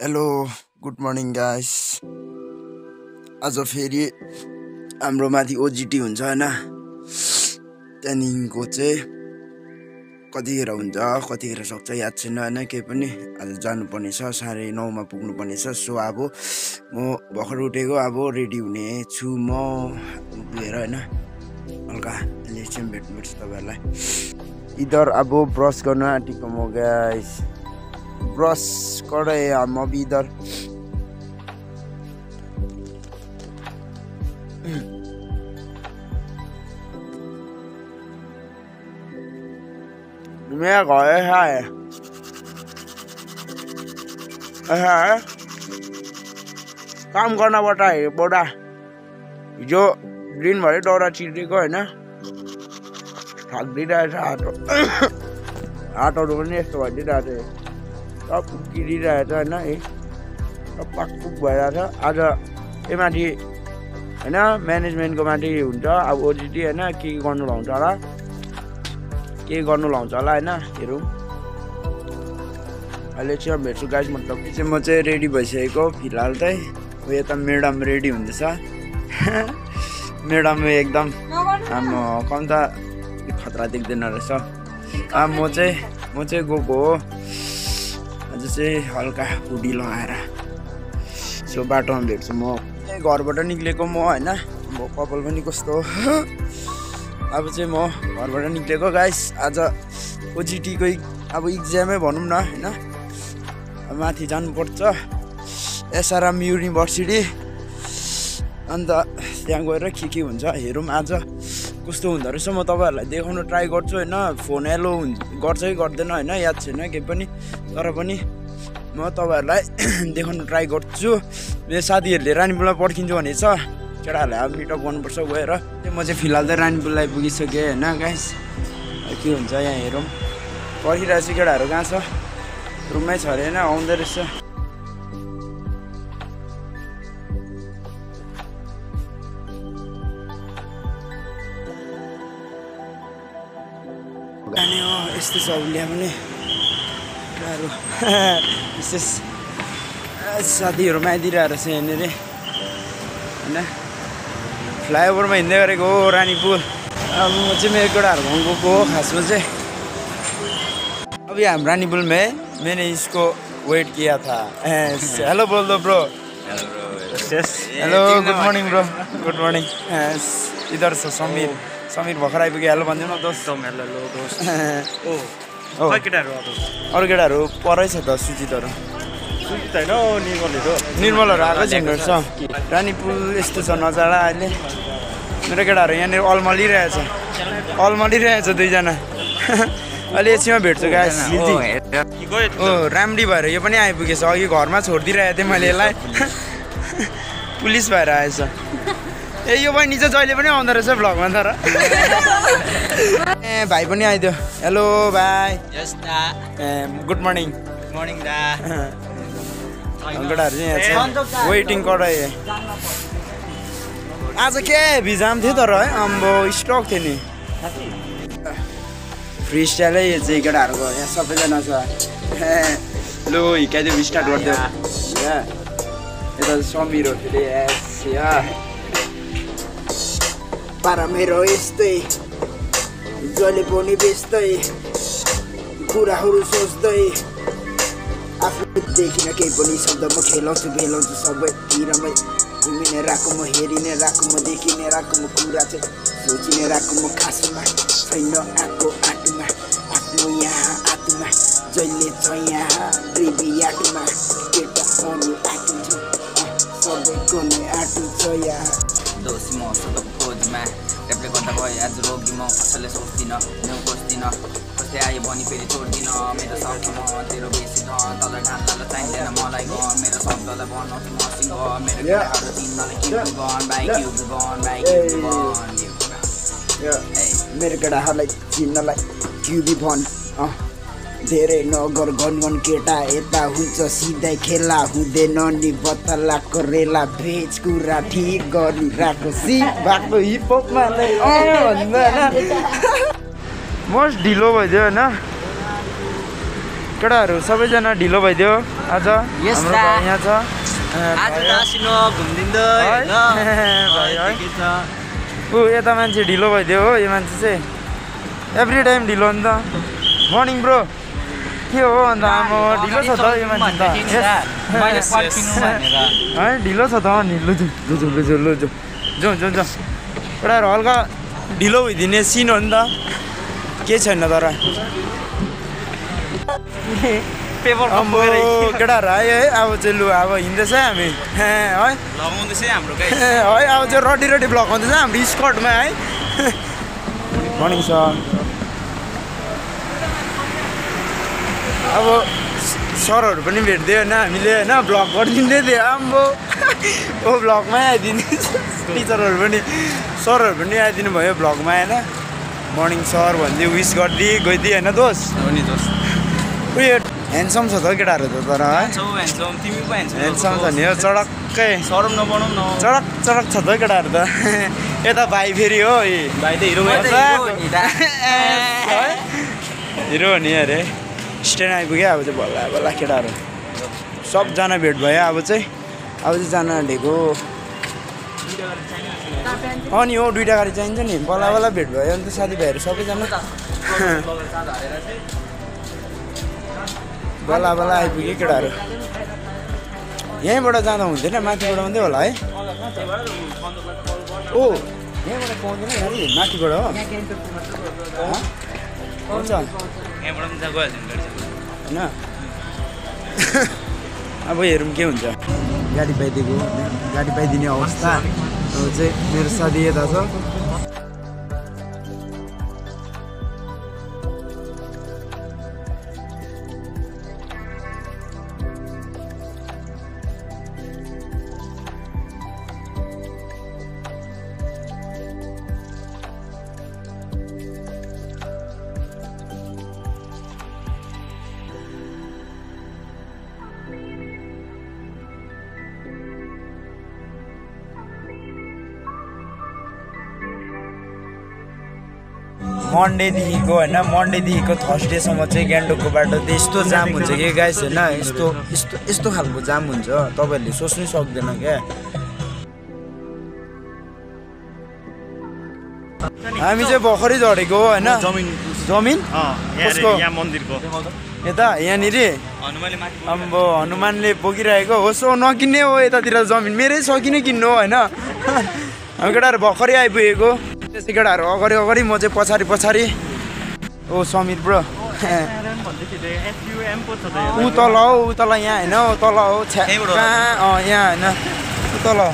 Hello good morning guys आज फेरि हाम्रो माथि ओजिटी हुन्छ होइन? त्यहाँदेखिको चाहिँ कतिखेर हुन्छ कतिखेर सक्छ याद छैन होइन केही पनि। आज जानुपर्ने छ साढे नौमा पुग्नुपर्ने छ सो अब म भर्खर उठेको अब रेडी हुने छु म। गएर होइन हल्का भेट्नुपर्छ तपाईँहरूलाई। इधर अब ब्रस गर्न आँटेको म गाइस ब्रस करे हम अभी इधर मेरा घर ऐसा है ऐसा है काम गर्नबाट हेरबाट हिजो दिनभरि दाउरा चिरेको होइन थाकिदिइरहेछ हातो हातहरू पनि यस्तो भइदिइरहेको छ सब गिरिरहेछ होइन है सब पाकपुक भइरहेछ आज यो माथि होइन म्यानेजमेन्टको माथि हुन्छ अब ओजिटी होइन के के गर्नु लाउँछ होला के गर्नु लाउँछ होला होइन हेरौँ अहिले चाहिँ भेट्छु गाइस मतलब चाहिँ म चाहिँ रेडी भइसकेको फिलहाल चाहिँ ऊ यता म्याडम रेडी हुँदैछ म्याडम एकदम हाम्रो कम त खतरा देख्दैन रहेछ अब म चाहिँ म चाहिँ गएको हो चाहिँ हल्का हुडी लगाएर सो बाटोमा भेट्छु म। घरबाट निक्लेको म होइन। म कपाल पनि कस्तो। अब चाहिँ म घरबाट निक्लेको। गाइस आज ओजिटीको अब इक्जामै भनौँ न होइन। माथि जानुपर्छ। एसआरएम युनिभर्सिटी अन्त त्यहाँ गएर के के हुन्छ हेरौँ आज। कस्तो हुँदो रहेछ म तपाईँहरूलाई देखाउन ट्राई गर्छु होइन। फोन एलो हुन्छ गर्छ कि गर्दैन होइन। याद छैन केही पनि। तर पनि म तपाईँहरूलाई देखाउन ट्राई गर्छु। मेरो साथीहरूले रानीपुलमा पर्खिन्छु भनेको छ। केटाहरूलाई अब मिटअप गर्नुपर्छ गएर। म चाहिँ फिलहाल त रानीपुल आइपुगिसकेँ होइन गाइस के हुन्छ यहाँ हेरौँ। पर्खिरहेको छु केटाहरू कहाँ छ? रुममै छ अरे होइन? आउँदो रहेछ। यस्तो छ उलिया पनि कुराहरू विशेष साथीहरूमा आइदिइरहेको रहेछ यहाँनिर होइन फ्लाइओभरमा हिँड्दै गरेको हो रानीपुल अब म चाहिँ मेरो केटाहरू घुम गएको हो खासमा चाहिँ अब यहाँ हम रानीपुल में मैंने इसको वेट किया था हेलो बोल दो bro hello good morning bro good morning इधर छ समीर समीर भर्खर आइपुग्यो हेलो भनिदिनु न दोस्त हो केटाहरू अब? अरू केटाहरू परै छ त सुचितहरू सुजित होइन निर्मलहरू। निर्मलहरू आएकै छैन रहेछ रानीपुल यस्तो छ नजारा अहिले। मेरो केटाहरू यहाँनिर अल्मलिरहेछ। अल्मलिरहेछ दुईजना। अहिले एकछिनमा भेट्छु गाइस ओ राम्री भएर यो पनि आइपुगेछ। अघि घरमा छोडिदिइरहेको थिएँ मैले यसलाई। पुलिस भएर आएछ। ए यो बहिनी चाहिँ जहिले पनि आउँदो रहेछ भ्लगमा तर। ए भाइ पनि आइदियो। हेलो भाइ। यस दा ए गुड मर्निङ। मर्निङ दा। केटाहरू चाहिँ यहाँ छ। वेटिङ कराए आज के भिजाम थियो तर है अम्बो स्टक थियो नि। फ्री स्टाइलै यो चाहिँ केटाहरूको यहाँ सबैजना छ। लु हिर्काइदियो स्टार्ट गरिदियो यता समीर हो फेरि पारा मेरो यस्तै। जहिले पनि व्यस्तै कुराहरू सोच्दै आफूदेखि न केही पनि शब्द म खेलाउँछु खेलाउँछु सबैतिरमै घुमि नै राखौँ म हेरि नै राखौँ म देखि नै राखौँ म कुरा चाहिँ सोचि नै राखौँ म खासमा छैन आएको आँटुमा आफ्नो यहाँ आत्मा जहिले छ यहाँ प्रेमी आँटुमा केटा अनि आँटु छ सबैको नै आँटु छ यहाँ दोषी म सधैँ खोजमा ट्यापले गर्दा भयो आज रोगी म कसैले सोच्दिनँ न्यु खोज्दिनँ। कस्तै आयो भने फेरि छोड्दिनँ मेरो शब्द म तेरो बेसी ग तल ढाल्न चाहिँदैन मलाई ग मेरो शब्दलाई बनाउँछु मसिङ मेरो गन गन गन मेरो केटाहरूलाई चिन्नलाई क्युबी भन अँ। धेरै नगर गन गन केटा यता हुन्छ सिधै खेला हुँदैन नि बतलाको रेला। भेज कुरा ठिक गरिरहेको भएको नै। होइन मस्ट ढिलो भइदियो होइन। केटाहरू सबैजना ढिलो भइदियो। आज यहाँ छ। ऊ यता मान्छे ढिलो भइदियो हो यो मान्छे चाहिँ। एभ्री टाइम ढिलो अन्त मर्निङ ब्रो के हो अन्त आमा ढिलो छ त यो मान्छे ढिलो छ त अनि लुजु लुजु लुजु लुजु। जाउँ जाउँ जाउँ केटाहरू हल्का ढिलो भइदिने सिन हो नि त। केही छैन तर। पेपर केटाहरू आयो है अब चाहिँ लु अब हिँड्दैछ हामी। हे, है हाम्रो अब चाहिँ रडी रडी ब्लक हुँदैछ हाम्रो स्कर्टमा है। मर्निङ सर अब सरहरू पनि भेट्दै होइन हामीले होइन ब्लग गरिदिँदै थियो। आम्बो ओ ब्लगमै आइदिने। टिचरहरू पनि सरहरू पनि आइदिनु भयो ब्लगमा होइन। मर्निङ सर भन्दै विस गरिदिए गइदिए होइन दोष हो नि दोस्त। उयो ह्यान्डसम छ त हौ केटाहरू त तर ह्यान्डसम छ नि हो चडक्कै। सरम नबनाऊ न। चडक चडक छ त हौ केटाहरू त। यता भाइ फेरि हो भाइ त हिरो। हिरो हो? नि अरे। स्ट्यान्ड आइपुग्यो अब चाहिँ बल्ल बल्ल केटाहरू। सबजना भेट भयो अब चाहिँ अब चाहिँ जान आँटेको। अँ नि हो दुइटा गाडी चाहिन्छ नि। बल्ल बल्ल भेट भयो अन्त साथीभाइहरू सबैजना। बल्ल बल्ल आइपुग्यो केटाहरू। यहीँबाट जाँदा हुँदैन माथिबाट मात्रै होला है। ओ यहीँबाट पाउँदैन माथिबाट हँ? हुन्छ। यहाँबाट पनि होइन? अब हेरौँ के हुन्छ। गाडी पाइदिएको गाडी पाइदिने अवस्था। अब चाहिँ मेरो साथी यता छ। मन्डेदेखिको होइन मन्डेदेखिको थर्सडेसम्म चाहिँ गान्तोकको बाटो चाहिँ यस्तो जाम हुन्छ कि गाइस होइन? यस्तो यस्तो यस्तो खालको जाम हुन्छ। तपाईँहरूले सोच्नै सक्दैन क्या। हामी चाहिँ भर्खरै झरेको हो होइन? जमिन। जमिन? कसको? मन्दिरको। यता यहाँनिर? अम्बो हनुमानले बोकिरहेको हो। सो नकिन्ने हो यतातिर जमिन। मेरै सकिने किन्नु हो होइन? हामी केटाहरू भर्खरै आइपुगेको। त्यसै केटाहरू अगाडि अगाडि म चाहिँ पछाडि पछाडि। ओ समीर ब्रो। ऊ तल हौ ऊ तल यहाँ होइन ऊ तल हौ छ्या हो। अँ यहाँ होइन। ऊ तल हो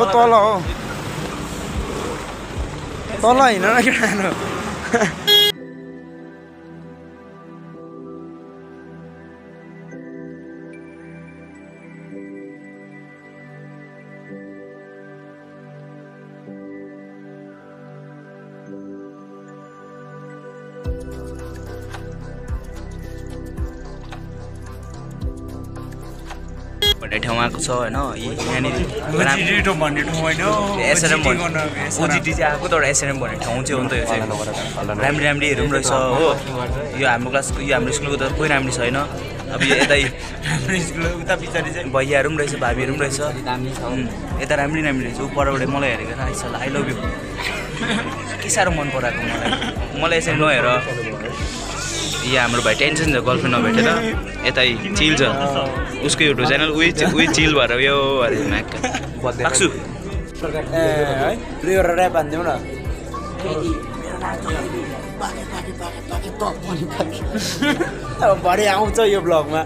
ओ तल हो। तल होइन न केटाहरू भन्ने ठाउँ आएको छ होइन? यी- यहाँनिर एसएनएम भन्ने ओजिटी चाहिँ आएको तर एसएनएम भन्ने ठाउँ चाहिँ हो नि त यो चाहिँ। राम्री राम्रीहरू पनि रहेछ हो। यो हाम्रो क्लासको यो हाम्रो स्कुलको त कोही राम्री छैन अब यो यता उता पछाडि चाहिँ। भैयाहरू पनि रहेछ भाबीहरू पनि रहेछ। यता राम्री राम्री रहेछ। ऊ परबाट मलाई हेरेको रहेछ आई लभ यु के साह्रो मन पराएको मलाई। मलाई यसरी नहेर। यहाँ हाम्रो भाइ टेन्सन छ गर्लफ्रेन्ड नभेटेर। यतै चिल छ। उसको युट्युब च्यानल उही उही चिल भएर यो अरे म्याक राख्छु ए है। एउटा ऱ्याप हानिदिउँ न। अब भरे आउँछ यो ब्लगमा।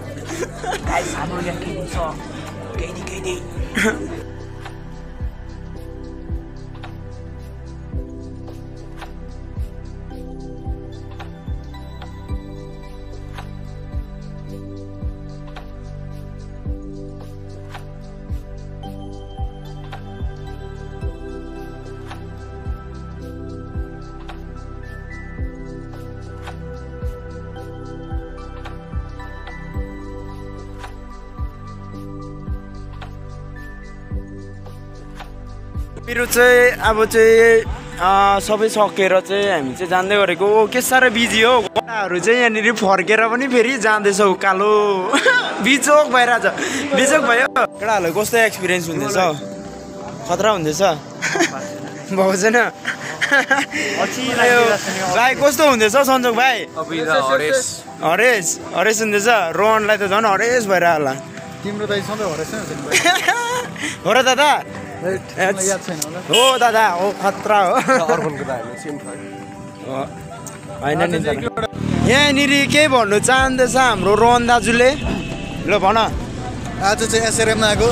मेरो चाहिँ अब चाहिँ सबै सकेर चाहिँ हामी चाहिँ जाँदै गरेको ओ के साह्रो बिजी हो? घोडाहरू चाहिँ यहाँनिर फर्केर पनि फेरि जाँदैछ उकालो बिचोक भइरहेछ। बिचोक भयो। केटाहरूलाई कस्तो एक्सपिरियन्स हुँदैछ? खतरा हुँदैछ? भएको छैन भाइ कस्तो हुँदैछ हौ सन्जोग भाइ हरेस। हरेस। हुँदैछ? रोहनलाई त झन् हरेस भइरह होला। तिम्रो हो र दादा। हो दादा हो खतरा हो। होइन नि यहाँनिर के भन्नु चाहँदैछ हाम्रो रोहन दाजुले ल भन आज चाहिँ एसआरएममा आएको।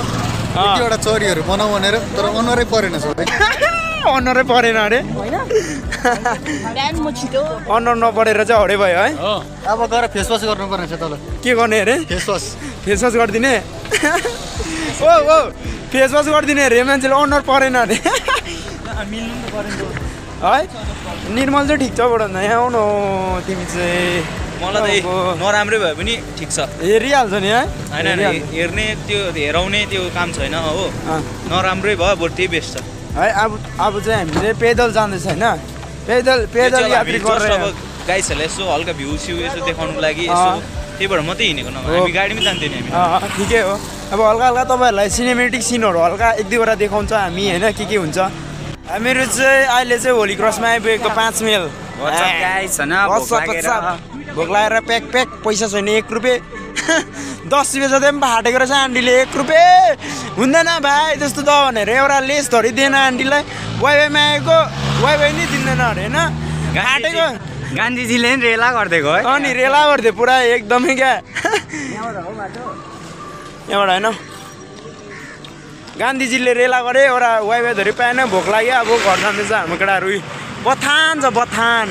एउटा चरीहरू बनाऊ भनेर तर अनुहारै परेन सबै अनुहारै परेन अरे अनुहार नपरेर चाहिँ हरे भयो है अब गएर फेसवास गर्नुपर्ने छ तल के गर्ने अरे फेसवास फेसवास गरिदिने ओ ओ फेसवास गरिदिने अरे मान्छेले अनुहार परेन अरे। है? निर्मल चाहिँ ठिक छ बडा यहाँ आउनु तिमी चाहिँ। मलाई त अब नराम्रै भए पनि ठिक छ। हेरिहाल्छ नि है? होइन हेर्ने त्यो हेराउने त्यो काम छैन हो। नराम्रै भयो बरु त्यही बेस्ट छ। है अब अब चाहिँ हामीले पैदल जाँदैछ होइन? पैदल पैदल यात्री गरेर। अब गाइसहरूलाई यसो हल्का भ्यू स्यू यसो देखाउनुको लागि। यसो त्यही भएर मात्रै हिँडेको नभए। हामी गाडीमै जान्थ्यो नि हामी। ठिकै हो। अब हल्का हल्का तपाईँहरूलाई सिनेमेटिक सिनहरू हल्का एक दुईवटा देखाउँछ हामी होइन? के के हुन्छ? हामीहरू चाहिँ अहिले चाहिँ होली क्रसमा आइपुगेको पाँच मेल भोक लागेर। प्याक प्याक पैसा छैन एक रुपियाँ दस रुपियाँ जति पनि फाटेको रहेछ आन्टीले एक रुपियाँ हुँदैन भाइ त्यस्तो त भनेर एउटा लेस धरि दिएन आन्टीलाई वाइवाईमा आएको वाइवाई नै दिँदैन अरे होइन? फाटेको। गान्धीजीले नि रेला गरिदिएको है। अनि रेला गर्थ्यो पुरा एकदमै क्या। यहाँबाट होइन। गान्धीजीले रेला गरे एउटा धरि पाएन भोक लाग्यो। अब घर जाँदैछ हाम्रो केटाहरू। बथान छ बथान।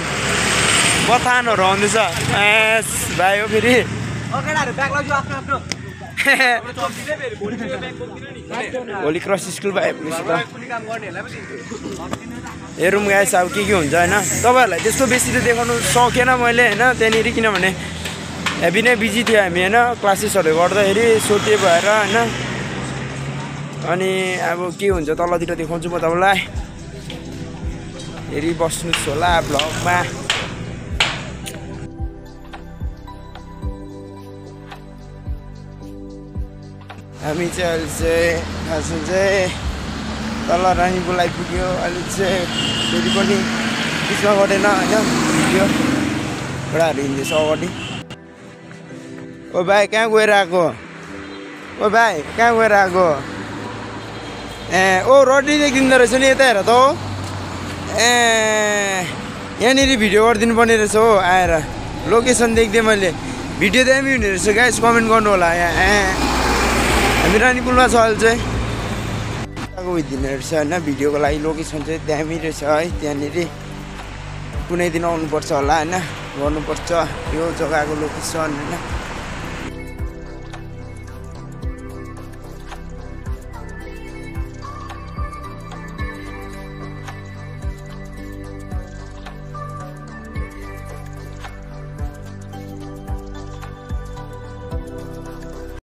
बथानहरू आउँदैछ। एस भाइ हो फेरि। होली क्रस स्कुल भाइ हेरौँ गाइस अब के के हुन्छ होइन। तपाईँहरूलाई त्यस्तो बेसी त देखाउनु सकेन मैले होइन त्यहाँनिर किनभने हेभी नै बिजी थियो हामी होइन? क्लासेसहरू गर्दाखेरि सोटे भएर होइन? अनि अब के हुन्छ तलतिर देखाउँछु म तपाईँलाई। हेरि बस्नुहोस् होला भ्लगमा हामी चाहिँ अहिले चाहिँ खासमा चाहिँ तल रानीपुल आइपुग्यो अहिले चाहिँ फेरि पनि बिचमा गरेन होइन पुग्यो एउटाहरू हिँड्दैछ अगाडि। ओ भाइ कहाँ गएर आएको ओ भाइ कहाँ गएर आएको ए ओ रड्डी देखिँदो रहेछ नि यता हेर त हो ए यहाँनिर भिडियो गरिदिनु पर्ने रहेछ हो आएर लोकेसन देख्थेँ मैले भिडियो दामी हुने रहेछ गाइस कमेन्ट गर्नु होला यहाँ ए हामी रानीपुलमा छ अहिले चाहिँ गएको दिने रहेछ होइन भिडियोको लागि लोकेसन चाहिँ दामी रहेछ है त्यहाँनिर कुनै दिन आउनुपर्छ होला होइन गर्नुपर्छ यो जग्गाको लोकेसन होइन